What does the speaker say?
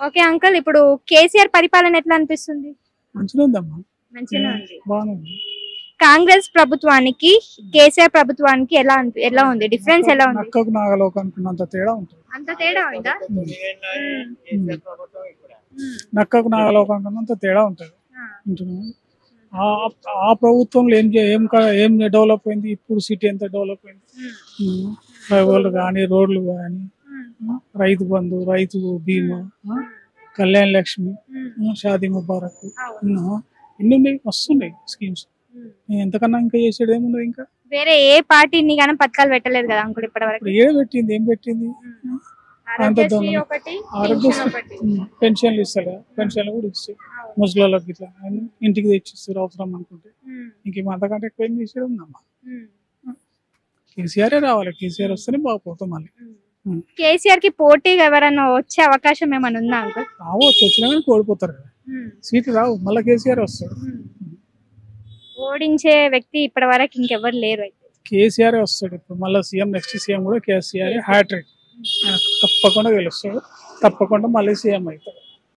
Okay uncle ఇప్పుడు కేసీఆర్ పరిపాలన ఎట్లా అనిపిస్తుంది? కాంగ్రెస్ ప్రభుత్వానికి కేసీఆర్ ప్రభుత్వానికి ఎలా ఎలా ఉంది? డిఫరెన్స్ ఎలా ఉంది? అంత తేడా ఉందా? నక్కకు నాగలోకి అనుకున్నంత తేడా ఉంటుంది. ఆ- ప్రభుత్వంలో ఏం ఏం ఏం డెవలప్ అయింది? ఇప్పుడు సిటీ ఎంత డెవలప్ అయింది? కానీ రోడ్లు కానీ రైతు బంధు రైతు బీమా కళ్యాణ్ లక్ష్మి షాదీ ముబారక్. ఉమ్, ఎన్ని ఉన్నాయి వస్తున్నాయి స్కీమ్స్. ఎంతకన్నా ఇంకా చేసేది ఏమున్నది ఇంకా? వేరే ఏ పార్టీని కానీ పథకాలు పెట్టలేదు కదా అంకుల్ ఇప్పటి వరకు ఇప్పుడు ఏడ పెట్టింది? ఏం పెట్టింది? ఆరోగ్యశ్రీ పెన్షన్లు ఇస్తారు పెన్షన్లు కూడా ఇస్తారు ముసలిళ్ళకి ఇట్లా. ఇంటికి తెచ్చిస్తారు అవసరం అనుకుంటే. ఇంకేం అంతకంటే ఎక్కువ ఏం చేసేది ఉందమ్మా. కేసీఆర్ రావాలి. కేసీఆర్ వస్తేనే బాగుపోతాం మళ్ళీ. కేసీఆర్కి పోటీగా ఎవరైనా వచ్చే అవకాశం ఏమైనా ఉందా అంకుల్? రావచ్చు వచ్చినా కానీ ఓడిపోతారు కదా. సీట్లు రావు మళ్ళీ కేసీఆర్ వస్తాడు. ఓడించే వ్యక్తి ఇప్పటి వరకు ఇంకెవరు లేరు అయితే. కేసీఆర్ వస్తాడు ఇప్పుడు. మళ్ళీ సీఎం నెక్స్ట్ సీఎం కూడా కేసీఆర్. హ్యాట్రిక్ తప్పకుండా గెలుస్తాడు. తప్పకుండా మళ్ళీ సీఎం అవుతాడు.